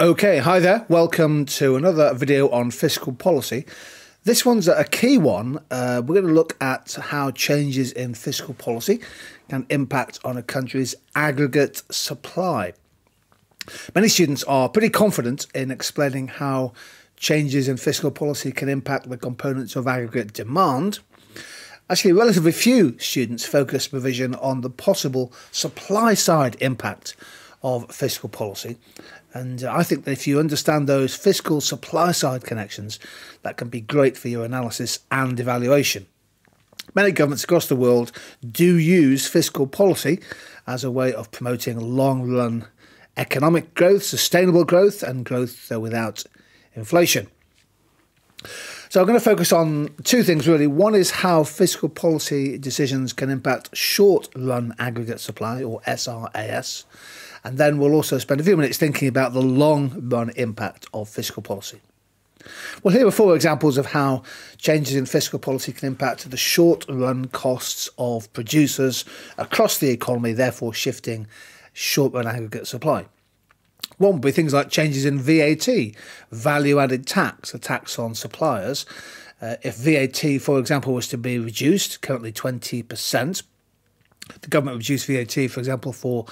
Okay, hi there. Welcome to another video on fiscal policy. This one's a key one. Uh, we're going to look at how changes in fiscal policy can impact on a country's aggregate supply. Many students are pretty confident in explaining how changes in fiscal policy can impact the components of aggregate demand. Actually, relatively few students focus provision on the possible supply side impact of fiscal policy. And uh, I think that if you understand those fiscal supply side connections, that can be great for your analysis and evaluation. Many governments across the world do use fiscal policy as a way of promoting long run economic growth, sustainable growth, and growth uh, without inflation. So I'm going to focus on two things really. One is how fiscal policy decisions can impact short run aggregate supply or SRAS. And then we'll also spend a few minutes thinking about the long run impact of fiscal policy. Well, here are four examples of how changes in fiscal policy can impact the short run costs of producers across the economy, therefore shifting short run aggregate supply. One would be things like changes in VAT, value added tax, a tax on suppliers. Uh, if VAT, for example, was to be reduced, currently 20%, the government reduced VAT, for example, for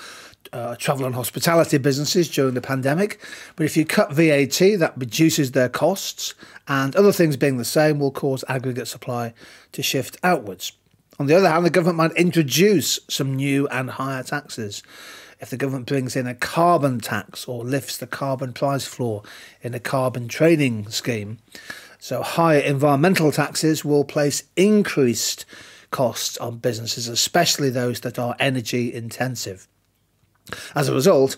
uh, travel and hospitality businesses during the pandemic. But if you cut VAT, that reduces their costs, and other things being the same will cause aggregate supply to shift outwards. On the other hand, the government might introduce some new and higher taxes. If the government brings in a carbon tax or lifts the carbon price floor in a carbon trading scheme, so higher environmental taxes will place increased costs on businesses, especially those that are energy intensive. As a result,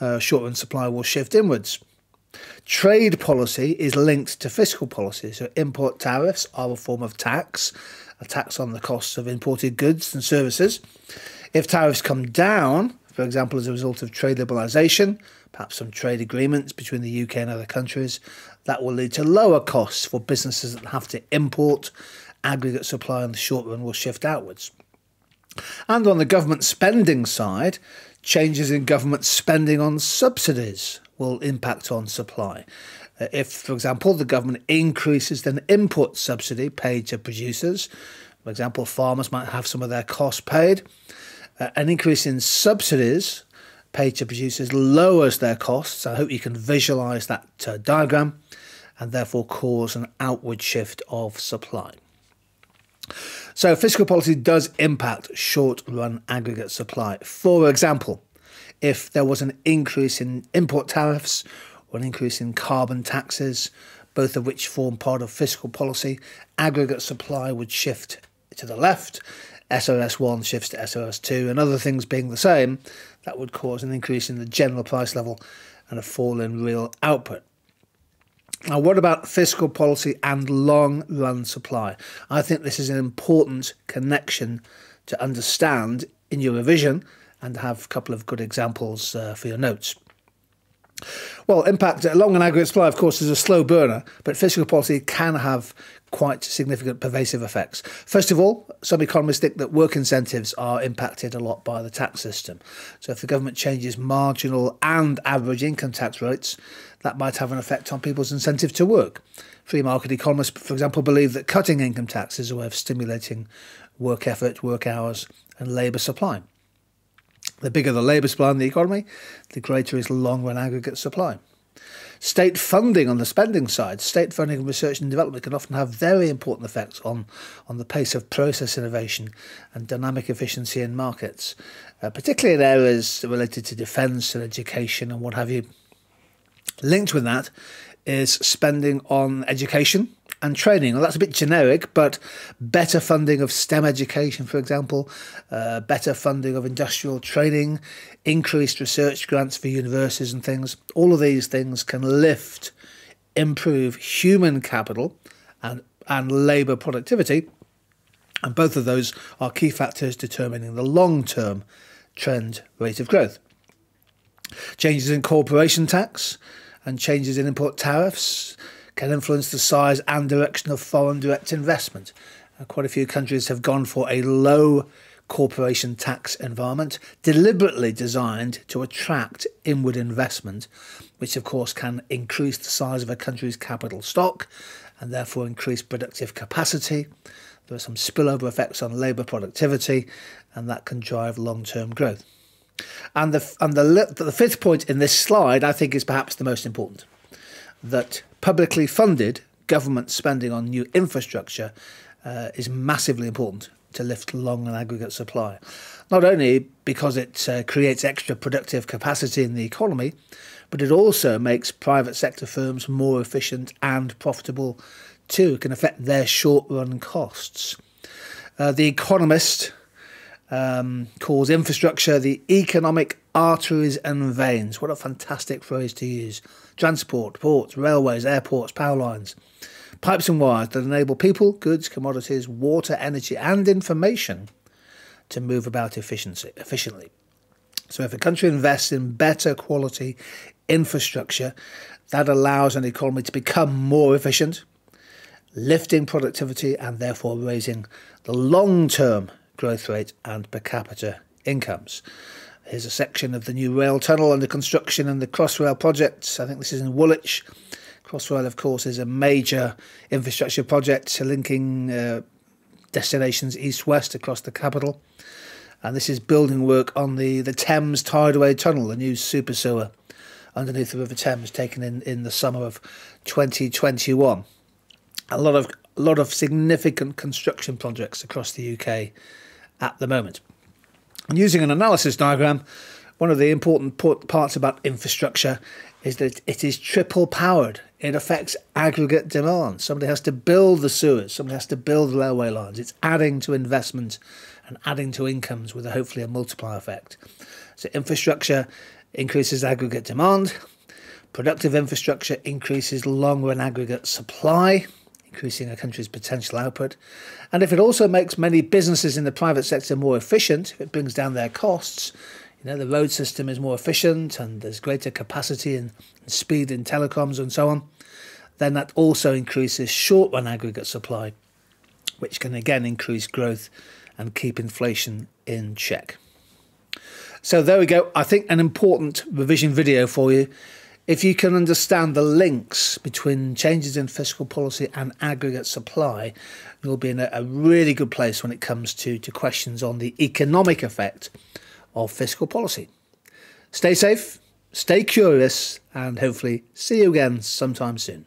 uh, short run supply will shift inwards. Trade policy is linked to fiscal policy. So, import tariffs are a form of tax, a tax on the costs of imported goods and services. If tariffs come down, for example, as a result of trade liberalisation, perhaps some trade agreements between the UK and other countries, that will lead to lower costs for businesses that have to import. Aggregate supply in the short run will shift outwards. And on the government spending side, changes in government spending on subsidies will impact on supply. Uh, if, for example, the government increases an input subsidy paid to producers, for example, farmers might have some of their costs paid, uh, an increase in subsidies paid to producers lowers their costs. I hope you can visualize that uh, diagram and therefore cause an outward shift of supply. So, fiscal policy does impact short run aggregate supply. For example, if there was an increase in import tariffs or an increase in carbon taxes, both of which form part of fiscal policy, aggregate supply would shift to the left, SRS1 shifts to SRS2, and other things being the same, that would cause an increase in the general price level and a fall in real output. Now, what about fiscal policy and long run supply? I think this is an important connection to understand in your revision and have a couple of good examples uh, for your notes. Well, impact long and aggregate supply, of course, is a slow burner, but fiscal policy can have quite significant pervasive effects. First of all, some economists think that work incentives are impacted a lot by the tax system. So, if the government changes marginal and average income tax rates, that might have an effect on people's incentive to work. Free market economists, for example, believe that cutting income tax is a way of stimulating work effort, work hours, and labour supply. The bigger the labour supply in the economy, the greater is long run aggregate supply. State funding on the spending side, state funding and research and development can often have very important effects on, on the pace of process innovation and dynamic efficiency in markets, uh, particularly in areas related to defence and education and what have you. Linked with that is spending on education and training. Well, that's a bit generic, but better funding of STEM education, for example, uh, better funding of industrial training, increased research grants for universities and things. All of these things can lift, improve human capital and, and labour productivity. And both of those are key factors determining the long term trend rate of growth. Changes in corporation tax and changes in import tariffs can influence the size and direction of foreign direct investment. Uh, quite a few countries have gone for a low corporation tax environment, deliberately designed to attract inward investment, which of course can increase the size of a country's capital stock and therefore increase productive capacity. There are some spillover effects on labour productivity, and that can drive long term growth. And the, and the, the fifth point in this slide, I think, is perhaps the most important that publicly funded government spending on new infrastructure uh, is massively important to lift long and aggregate supply. Not only because it uh, creates extra productive capacity in the economy, but it also makes private sector firms more efficient and profitable too. It can affect their short run costs. Uh, the Economist um, calls infrastructure the economic arteries and veins. What a fantastic phrase to use. Transport, ports, railways, airports, power lines. Pipes and wires that enable people, goods, commodities, water, energy, and information to move about efficiently. So, if a country invests in better quality infrastructure, that allows an economy to become more efficient, lifting productivity and therefore raising the long term growth rate and per capita incomes. Here's a section of the new rail tunnel under construction and the Crossrail project. I think this is in Woolwich. Crossrail, of course, is a major infrastructure project linking uh, destinations east west across the capital. And this is building work on the, the Thames Tideway Tunnel, the new super sewer underneath the River Thames, taken in, in the summer of 2021. A lot of a lot of significant construction projects across the UK at the moment. And using an analysis diagram, one of the important parts about infrastructure is that it is triple powered. It affects aggregate demand. Somebody has to build the sewers, somebody has to build the railway lines. It's adding to investment and adding to incomes with a, hopefully a multiplier effect. So infrastructure increases aggregate demand, productive infrastructure increases long run aggregate supply, increasing a country's potential output. And if it also makes many businesses in the private sector more efficient, if it brings down their costs, you know, the road system is more efficient and there's greater capacity and, speed in telecoms and so on, then that also increases short run aggregate supply, which can again increase growth and keep inflation in check. So there we go. I think an important revision video for you. If you can understand the links between changes in fiscal policy and aggregate supply, you'll be in a, a really good place when it comes to, to questions on the economic effect of fiscal policy. Stay safe, stay curious, and hopefully see you again sometime soon.